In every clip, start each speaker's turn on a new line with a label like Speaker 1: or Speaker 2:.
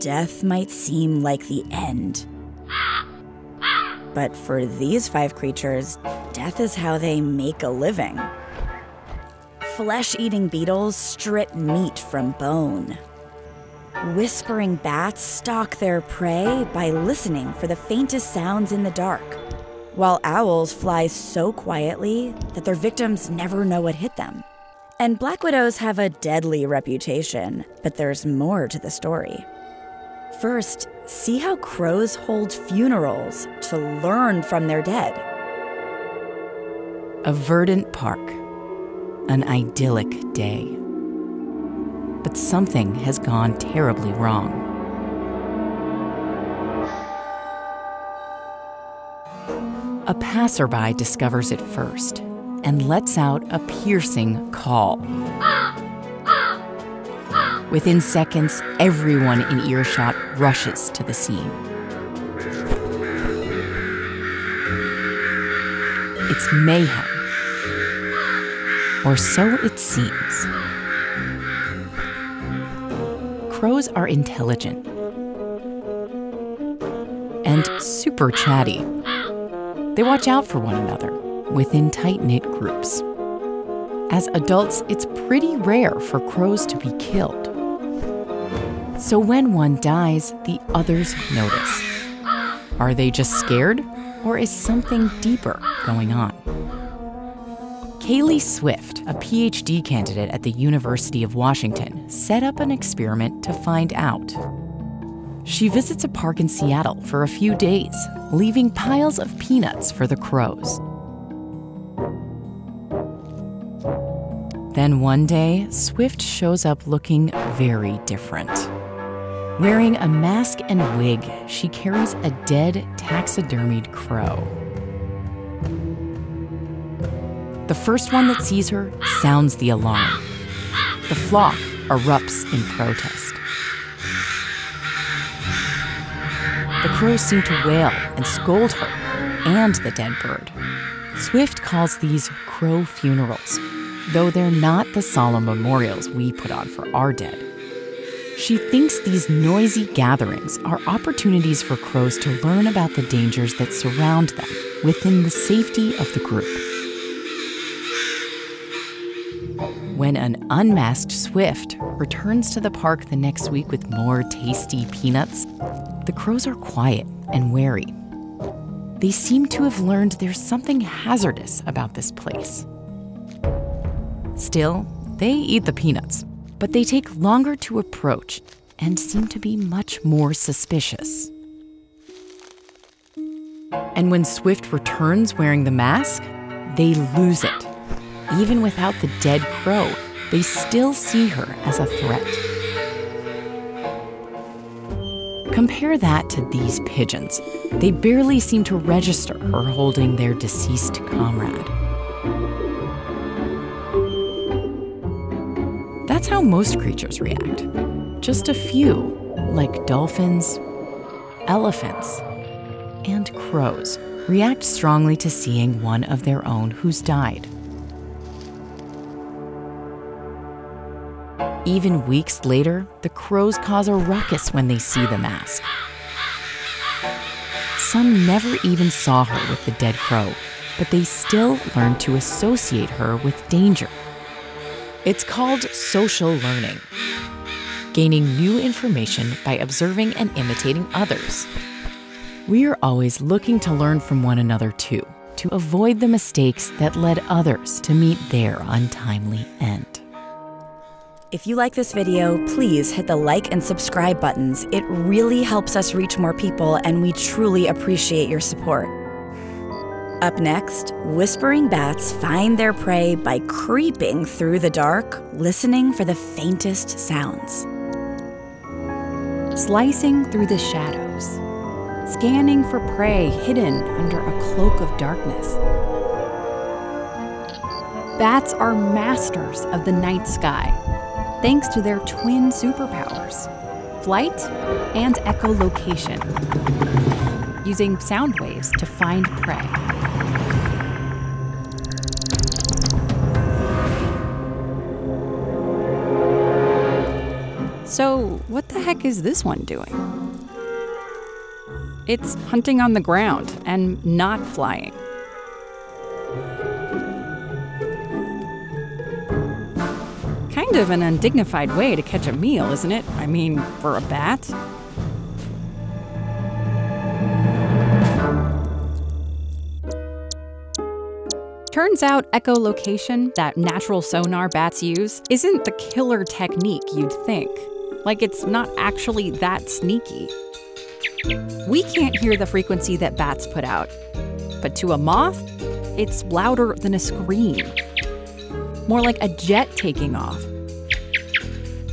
Speaker 1: death might seem like the end. But for these five creatures, death is how they make a living. Flesh eating beetles strip meat from bone. Whispering bats stalk their prey by listening for the faintest sounds in the dark, while owls fly so quietly that their victims never know what hit them. And black widows have a deadly reputation, but there's more to the story. First, see how crows hold funerals to learn from their dead. A verdant park,
Speaker 2: an idyllic day. But something has gone terribly wrong. A passerby discovers it first and lets out a piercing call. Ah! Within seconds, everyone in earshot rushes to the scene. It's mayhem. Or so it seems. Crows are intelligent and super chatty. They watch out for one another within tight knit groups. As adults, it's pretty rare for crows to be killed. So when one dies, the others notice. Are they just scared? Or is something deeper going on? Kaeli Swift, a PhD candidate at the University of Washington, set up an experiment to find out. She visits a park in Seattle for a few days, leaving piles of peanuts for the crows. Then one day, Swift shows up looking very different. Wearing a mask and wig, she carries a dead taxidermied crow. The first one that sees her sounds the alarm. The flock erupts in protest. The crows seem to wail and scold her and the dead bird. Swift calls these crow funerals, though they're not the solemn memorials we put on for our dead. She thinks these noisy gatherings are opportunities for crows to learn about the dangers that surround them within the safety of the group. When an unmasked swift returns to the park the next week with more tasty peanuts, the crows are quiet and wary. They seem to have learned there's something hazardous about this place. Still, they eat the peanuts but they take longer to approach and seem to be much more suspicious. And when Swift returns wearing the mask, they lose it. Even without the dead crow, they still see her as a threat. Compare that to these pigeons. They barely seem to register her holding their deceased comrade. how most creatures react. Just a few, like dolphins, elephants, and crows, react strongly to seeing one of their own who's died. Even weeks later, the crows cause a ruckus when they see the mask. Some never even saw her with the dead crow, but they still learn to associate her with danger. It's called social learning gaining new information by observing and imitating others. We are always looking to learn from one another, too, to avoid the mistakes that led others to meet their untimely end.
Speaker 1: If you like this video, please hit the like and subscribe buttons. It really helps us reach more people, and we truly appreciate your support. Up next, whispering bats find their prey by creeping through the dark, listening for the faintest sounds. Slicing through the shadows, scanning for prey hidden under
Speaker 3: a cloak of darkness. Bats are masters of the night sky, thanks to their twin superpowers flight and echolocation using sound waves to find prey. So, what the heck is this one doing? It's hunting on the ground and not flying. Kind of an undignified way to catch a meal, isn't it? I mean, for a bat? Turns out echolocation, that natural sonar bats use, isn't the killer technique you'd think. Like, it's not actually that sneaky. We can't hear the frequency that bats put out, but to a moth, it's louder than a scream. More like a jet taking off.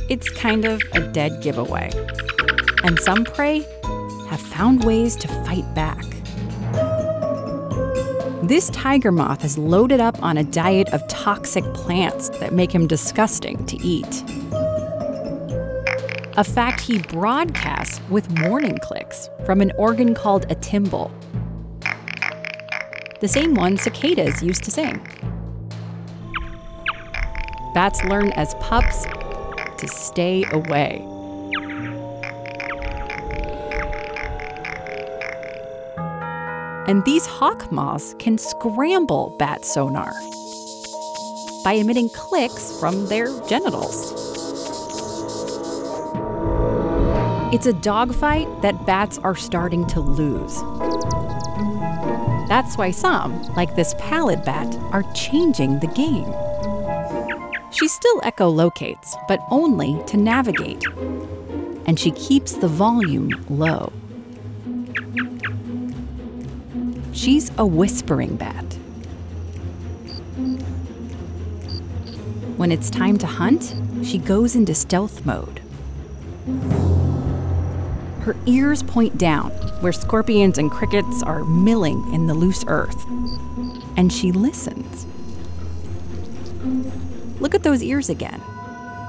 Speaker 3: It's kind of a dead giveaway. And some prey have found ways to fight back. This tiger moth is loaded up on a diet of toxic plants that make him disgusting to eat. A fact he broadcasts with warning clicks from an organ called a timbal, the same one cicadas used to sing. Bats learn as pups to stay away. and these hawk moths can scramble bat sonar by emitting clicks from their genitals. It's a dogfight that bats are starting to lose. That's why some, like this pallid bat, are changing the game. She still echolocates, but only to navigate. And she keeps the volume low. She's a whispering bat. When it's time to hunt, she goes into stealth mode. Her ears point down, where scorpions and crickets are milling in the loose earth. And she listens. Look at those ears again.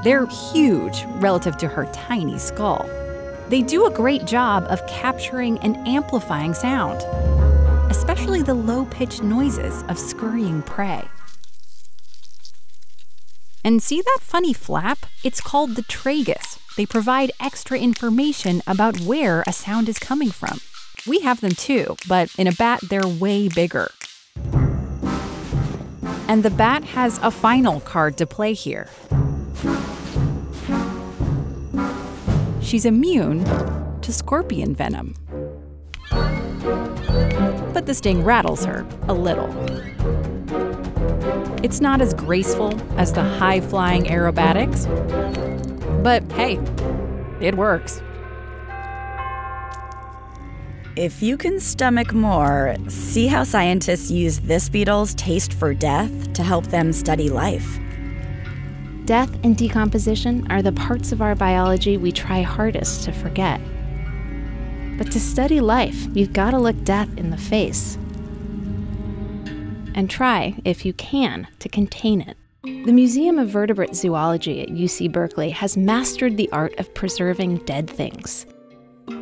Speaker 3: They're huge relative to her tiny skull. They do a great job of capturing and amplifying sound especially the low pitched noises of scurrying prey. And see that funny flap? It's called the tragus. They provide extra information about where a sound is coming from. We have them too, but in a bat, they're way bigger. And the bat has a final card to play here. She's immune to scorpion venom the sting rattles her a little. It's not as graceful as the
Speaker 1: high flying aerobatics, but hey, it works. If you can stomach more, see how scientists use this beetle's taste for death to help them study life.
Speaker 4: Death and decomposition are the parts of our biology we try hardest to forget. But to study life, you've got to look death in the face. And try, if you can, to contain it. The Museum of Vertebrate Zoology at UC Berkeley has mastered the art of preserving dead things.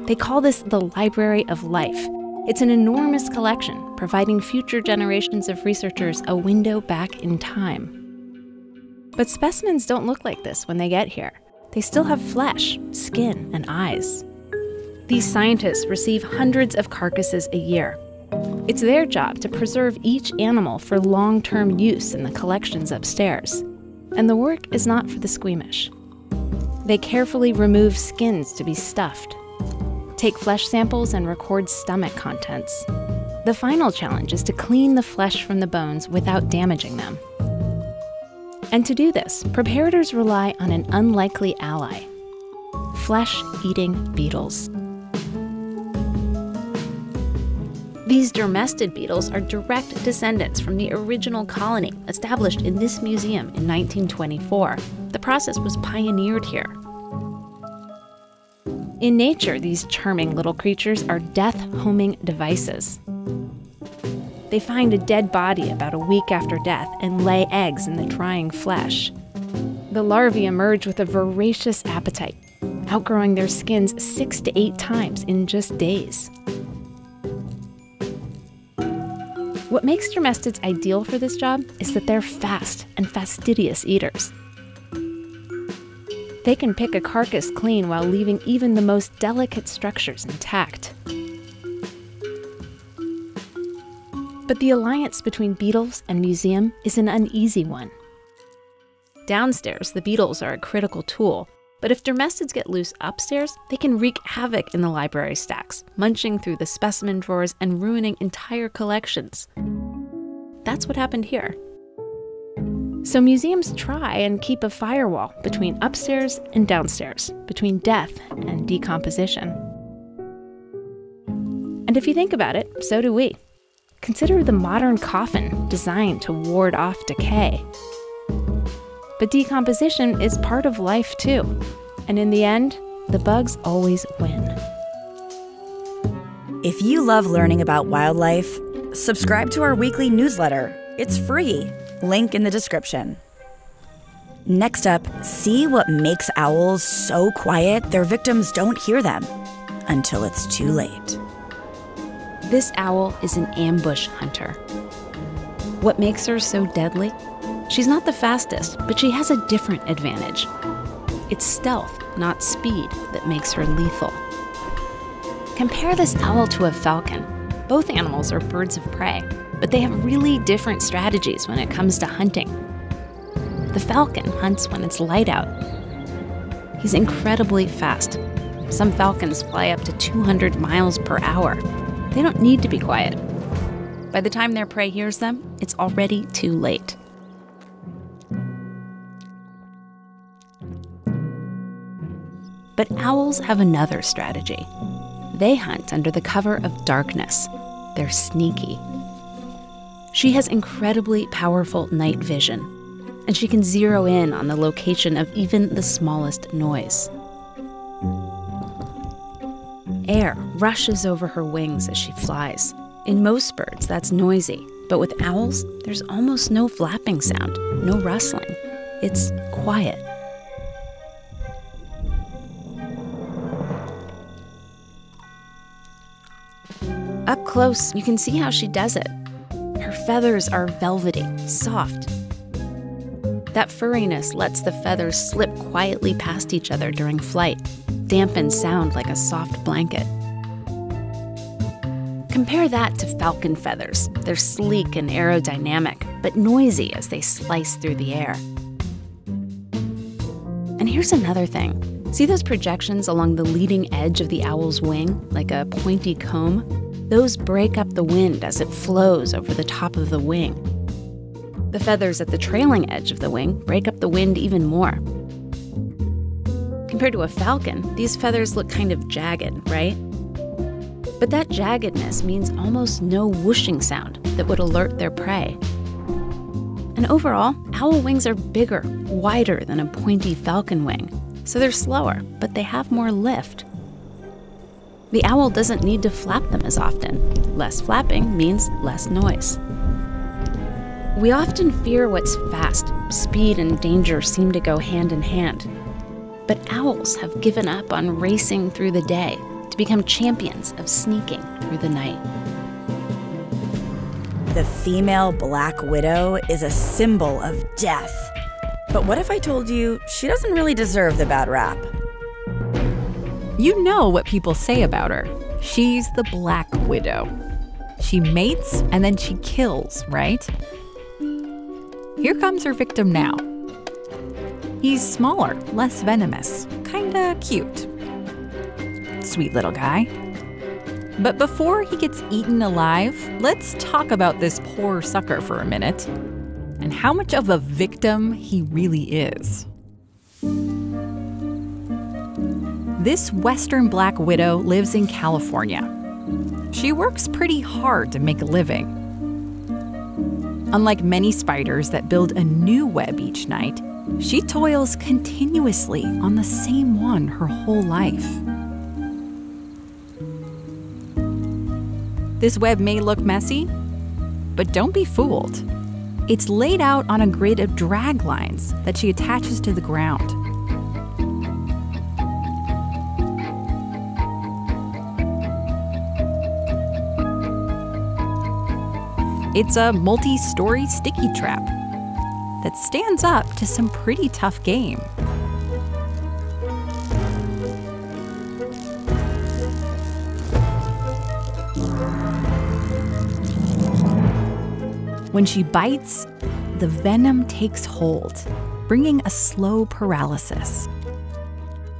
Speaker 4: They call this the Library of Life. It's an enormous collection, providing future generations of researchers a window back in time. But specimens don't look like this when they get here. They still have flesh, skin, and eyes. These scientists receive hundreds of carcasses a year. It's their job to preserve each animal for long term use in the collections upstairs. And the work is not for the squeamish. They carefully remove skins to be stuffed, take flesh samples, and record stomach contents. The final challenge is to clean the flesh from the bones without damaging them. And to do this, preparators rely on an unlikely ally flesh eating beetles. These dermestid beetles are direct descendants from the original colony established in this museum in 1924. The process was pioneered here. In nature, these charming little creatures are death homing devices. They find a dead body about a week after death and lay eggs in the drying flesh. The larvae emerge with a voracious appetite, outgrowing their skins six to eight times in just days. What makes dermestids ideal for this job is that they're fast and fastidious eaters. They can pick a carcass clean while leaving even the most delicate structures intact. But the alliance between beetles and museum is an uneasy one. Downstairs, the beetles are a critical tool, but if dermestids get loose upstairs, they can wreak havoc in the library stacks, munching through the specimen drawers and ruining entire collections. That's what happened here. So museums try and keep a firewall between upstairs and downstairs, between death and decomposition. And if you think about it, so do we. Consider the modern coffin designed to ward off decay. But decomposition is part of life too. And in the end, the bugs always win.
Speaker 1: If you love learning about wildlife, subscribe to our weekly newsletter. It's free. Link in the description. Next up, see what makes owls so quiet their victims don't hear them until it's too late. This owl is an ambush
Speaker 4: hunter. What makes her so deadly? She's not the fastest, but she has a different advantage. It's stealth, not speed, that makes her lethal. Compare this owl to a falcon. Both animals are birds of prey, but they have really different strategies when it comes to hunting. The falcon hunts when it's light out. He's incredibly fast. Some falcons fly up to 200 miles per hour. They don't need to be quiet. By the time their prey hears them, it's already too late. But owls have another strategy. They hunt under the cover of darkness. They're sneaky. She has incredibly powerful night vision, and she can zero in on the location of even the smallest noise. Air rushes over her wings as she flies. In most birds, that's noisy, but with owls, there's almost no flapping sound, no rustling. It's quiet. Up close, you can see how she does it. Her feathers are velvety, soft. That furriness lets the feathers slip quietly past each other during flight, dampen sound like a soft blanket. Compare that to falcon feathers. They're sleek and aerodynamic, but noisy as they slice through the air. And here's another thing. See those projections along the leading edge of the owl's wing, like a pointy comb? Those break up the wind as it flows over the top of the wing. The feathers at the trailing edge of the wing break up the wind even more. Compared to a falcon, these feathers look kind of jagged, right? But that jaggedness means almost no whooshing sound that would alert their prey. And overall, owl wings are bigger, wider than a pointy falcon wing, so they're slower, but they have more lift. The owl doesn't need to flap them as often. Less flapping means less noise. We often fear what's fast. Speed and danger seem to go hand in hand. But owls have given up on racing through the
Speaker 1: day to become champions of sneaking through the night. The female black widow is a symbol of death. But what if I told you she doesn't really deserve the bad rap? You know
Speaker 3: what people say about her. She's the Black Widow. She mates and then she kills, right? Here comes her victim now. He's smaller, less venomous, kinda cute. Sweet little guy. But before he gets eaten alive, let's talk about this poor sucker for a minute and how much of a victim he really is. This Western black widow lives in California. She works pretty hard to make a living. Unlike many spiders that build a new web each night, she toils continuously on the same one her whole life. This web may look messy, but don't be fooled. It's laid out on a grid of drag lines that she attaches to the ground. It's a multi story sticky trap that stands up to some pretty tough game. When she bites, the venom takes hold, bringing a slow paralysis.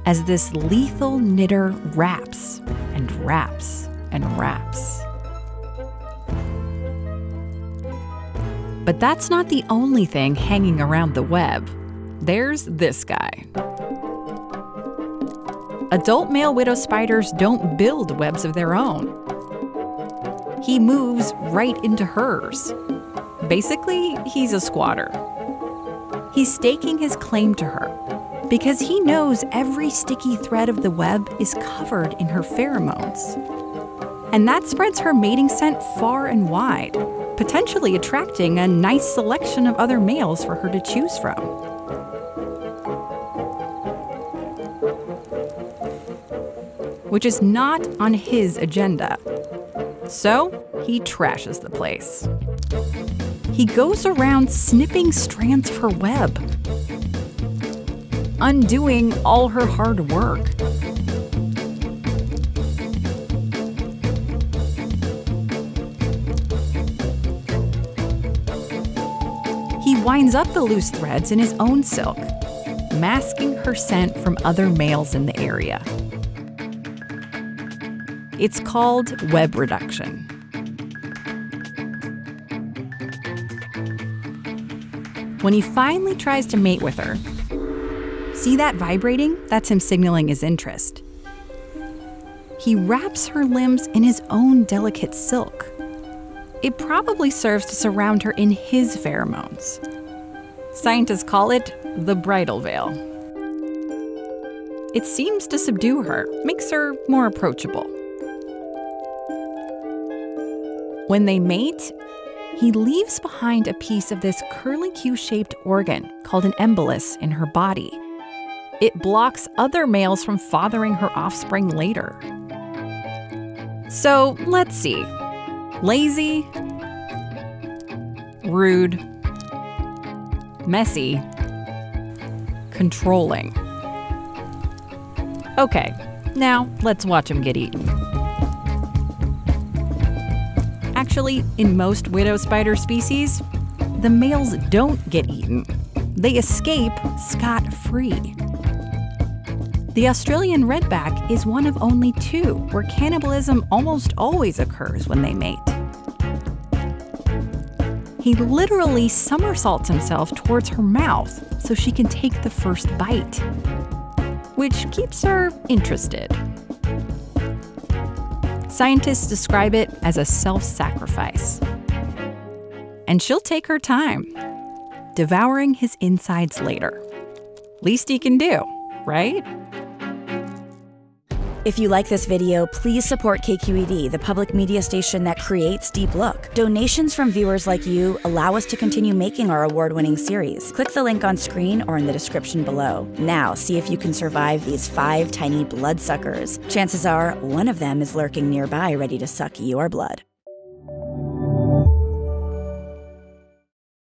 Speaker 3: As this lethal knitter wraps and wraps and wraps. But that's not the only thing hanging around the web. There's this guy. Adult male widow spiders don't build webs of their own. He moves right into hers. Basically, he's a squatter. He's staking his claim to her because he knows every sticky thread of the web is covered in her pheromones. And that spreads her mating scent far and wide potentially attracting a nice selection of other males for her to choose from. Which is not on his agenda. So he trashes the place. He goes around snipping strands of her web, undoing all her hard work. winds up the loose threads in his own silk, masking her scent from other males in the area. It's called web reduction. When he finally tries to mate with her, see that vibrating? That's him signaling his interest. He wraps her limbs in his own delicate silk. It probably serves to surround her in his pheromones. Scientists call it the bridal veil. It seems to subdue her, makes her more approachable. When they mate, he leaves behind a piece of this curly Q shaped organ called an embolus in her body. It blocks other males from fathering her offspring later. So let's see lazy, rude, messy, controlling. Okay, now let's watch him get eaten. Actually, in most widow spider species, the males don't get eaten. They escape scot free. The Australian redback is one of only two where cannibalism almost always occurs when they mate. He literally somersaults himself towards her mouth so she can take the first bite, which keeps her interested. Scientists describe it as a self sacrifice. And she'll take her time, devouring his insides later.
Speaker 1: Least he can do, right? If you like this video, please support KQED, the public media station that creates Deep Look. Donations from viewers like you allow us to continue making our award winning series. Click the link on screen or in the description below. Now, see if you can survive these five tiny bloodsuckers. Chances are, one of them is lurking nearby ready to suck your blood.